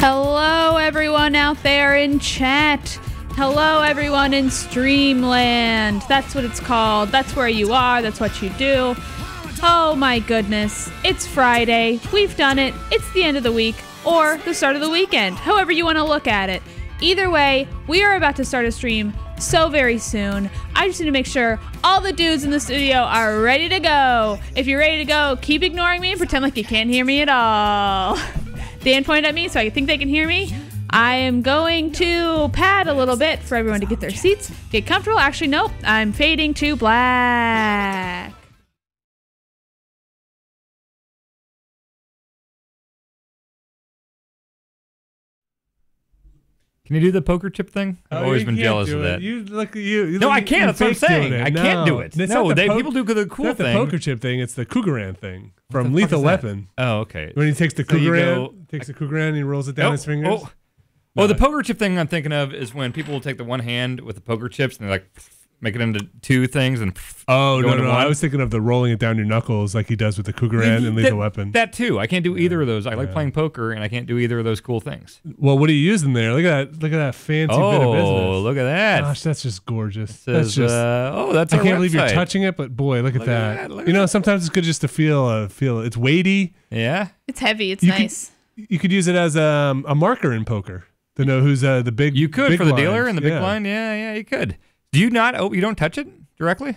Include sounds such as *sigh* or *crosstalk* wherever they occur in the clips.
Hello, everyone out there in chat. Hello, everyone in Streamland. That's what it's called. That's where you are. That's what you do. Oh my goodness. It's Friday. We've done it. It's the end of the week or the start of the weekend, however you want to look at it. Either way, we are about to start a stream so very soon. I just need to make sure all the dudes in the studio are ready to go. If you're ready to go, keep ignoring me and pretend like you can't hear me at all. *laughs* Dan pointed at me so I think they can hear me. I am going to pad a little bit for everyone to get their seats, get comfortable. Actually, nope, I'm fading to black. Can you do the poker chip thing? I've Oh, always been jealous of that. You look at you. you No, look- I can't. That's what I'm saying. it. I can't do it. It's No, not the they- po- people do the it's cool not the thing. poker chip thing. It's the Krugerrand thing from Lethal? Weapon. Oh, okay. When he takes the So you Krugerrand, go- takes the Krugerrand and he rolls it down Oh, his fingers. Oh, oh, the poker chip thing I'm thinking of is when people will take the one hand with the poker chips and they're like make it into two things and Oh, go no, no, I was thinking of the rolling it down your knuckles like he does with the Krugerrand and Lethal that, Weapon. That too. I can't do either of those. I like playing poker and I can't do either of those cool things. well, what are you using there? Look at that! Look at that fancy bit of Oh, look at that. Gosh, that's just gorgeous. Says, that's just. uh, oh, that's I can't believe you're touching it, but boy, look at Look at that. that, look you at know, that. sometimes it's good just to feel uh, feel it's weighty. Yeah. It's heavy. It's You can- nice. You could use it as um, a marker in poker to know who's uh, the big. You could big for the lines. dealer and the big Yeah. blind. Yeah, yeah, you could. Do you not? Oh, you don't touch it directly.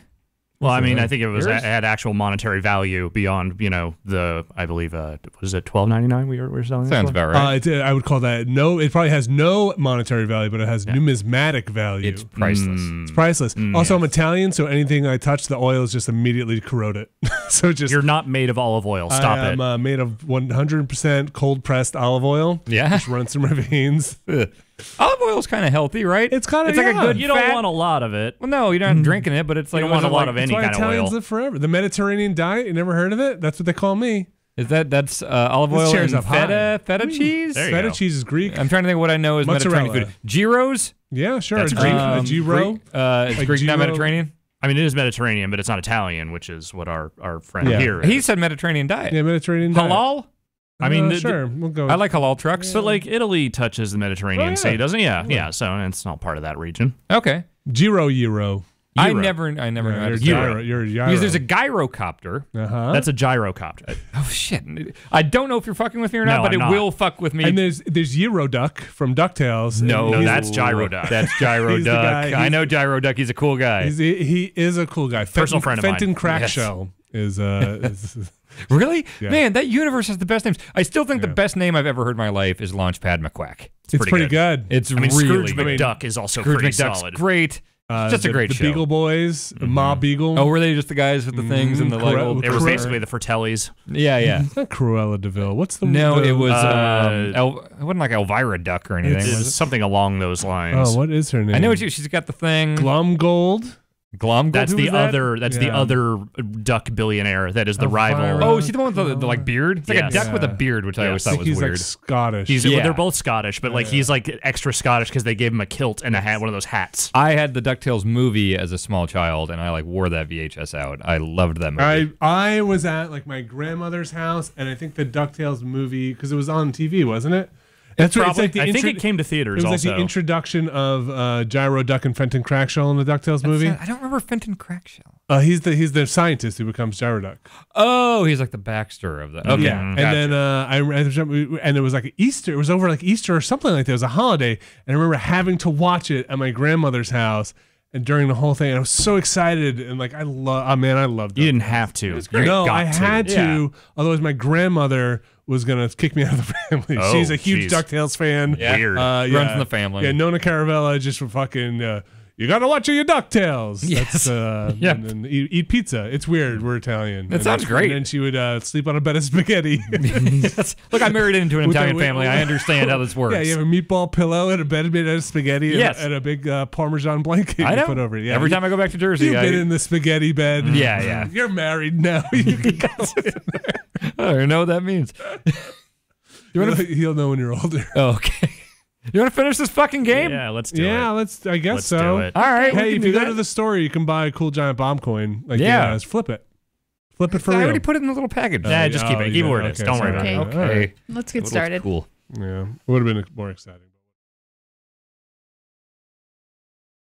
Well, I mean. I think it was Yours? it had actual monetary value beyond, you know, the I believe uh what is it twelve ninety nine we were, we were selling this Sounds for? about right. Uh, it's, I would call that no. It probably has no monetary value, but it has numismatic value. it's priceless. Mm. It's priceless. Mm, also, I'm Italian, so anything I touch, the oil is just immediately corrode it. *laughs* so just You're not made of olive oil. Stop it. I it. am uh, made of 100% cold pressed olive oil. Yeah. just runs through my *laughs* veins. Ugh. Olive oil is kind of healthy, right? It's kinda- it's like yeah. a good. you don't fat- want a lot of it. Well, no, you're not drinking it, but it's like you don't want a lot like- of That's any why kind of Italians oil. live forever. The Mediterranean diet. You never heard of it? That's what they call me. Is that that's uh, olive oil chair's and up high. feta feta cheese? There Feta go. cheese is Greek. I'm trying to think of what I know is Mediterranean food. Gyros. yeah, sure. That's Greek. G- a Um, gyro. Greek, uh, it's Like Greek, not. Mediterranean. I mean, it is Mediterranean, but it's not Italian, which is what our our friend Yeah. here is. He said Mediterranean diet. Yeah, Mediterranean diet. Halal. I mean, Uh, the- the- sure. we'll go. I like halal trucks. but like Italy touches the Mediterranean Oh, Sea, doesn't it? Yeah, yeah. So it's not part of that region. Okay. gyro euro. I never, I never Yeah, know you're to a say gyro. You're gyro. Because there's a gyrocopter. uh-huh. That's a gyrocopter. *laughs* Oh shit! I don't know if you're fucking with me or not, No, but I'm it not. will fuck with me. and there's there's Euroduck from Ducktales. no, No, he's- that's Gyroduck. That's *laughs* Gyro Duck. I know Gyro Duck. He's a cool guy. he's, he, he is a cool guy. Personal Fenton, friend of mine. Fenton Yes. Is uh *laughs* is, Really? Yeah. Man, that universe has the best names. I still think Yeah. the best name I've ever heard in my life is Launchpad McQuack. it's pretty, good. It's I mean, really Scrooge good. McDuck is also Scrooge pretty McDuck's solid. great. Uh, just a the, great the show. Beagle Boys, Ma Beagle. Oh, were they just the guys with the things and the like? old- They were basically the Fratellis. yeah, yeah. It's *laughs* Cruella de Vil. What's the No, the- it was. Uh, um, El- it wasn't like Elvira Duck or anything. It's- was It's it? something along those lines. Oh, what is her name? I know what you, she's got the thing. Glomgold. Glom. That's the that? other. That's the other duck billionaire. That is the Elvira. rival. Oh, is he the one with the, the like mm. beard? It's like Yes. a duck with a beard, which I always thought think was he's weird. like Scottish. He's Yeah. well, they're both Scottish, but like Yeah. he's like extra Scottish because they gave him a kilt and a hat, one of those hats. I had the Ducktales movie as a small child, and I like wore that VHS out. I loved that movie. I I was at like my grandmother's house, and I think the Ducktales movie because it was on TV, wasn't it? That's what it's Probably- like. The I think it came to theaters. It theaters was like the introduction of uh, Gyro Duck and Fenton Crackshell in the Ducktales movie. I don't remember Fenton Crackshell. Uh, he's the he's the scientist who becomes Gyro Duck. Oh, he's like the Baxter of the. Okay, Yeah, and gotcha. then uh, I remember, and it was like Easter. It was over like Easter or something like that. It was a holiday, and I remember having to watch it at my grandmother's house. And during the whole thing, I was so excited and like I love. Oh man, I loved it. you didn't have to. You No, got I had to. Yeah. Otherwise, my grandmother was gonna kick me out of the *laughs* family. Oh, She's a huge jeez. Ducktales fan. Yeah. Weird. Uh, Runs in the family. Yeah, Nona Caravella just for fucking. Uh, you gotta watch your Ducktales. Yes. That's, uh, *laughs* Yep. and, then eat, eat pizza. It's weird. We're Italian. That And sounds then- great. And then she would uh, sleep on a bed of spaghetti. *laughs* Yes. Look, I married into an With Italian the- with- family. I understand how this works. yeah, you have a meatball pillow and a bed made out of spaghetti Yes. and, and a big uh, Parmesan blanket I you know. put over it. Yeah, Every you- time I go back to Jersey, You've I, been in the spaghetti bed. Yeah, yeah. You're married now. You can go I don't know what that means. *laughs* you wanna, *laughs* he'll know when you're older. Oh, okay. You want to finish this fucking game? Yeah, let's do yeah, it. let's. I guess Let's so. do it. All right. we Hey, can if do you go that. to the store, you can buy a cool giant bomb coin. Like Yeah. yeah, flip it, flip it for I real. already put it in the little package. Yeah, just keep Oh, it. Keep yeah, it where it is. okay, Don't worry sorry. about it. Okay. Okay. Let's get looks started. Cool. Yeah, it would have been more exciting.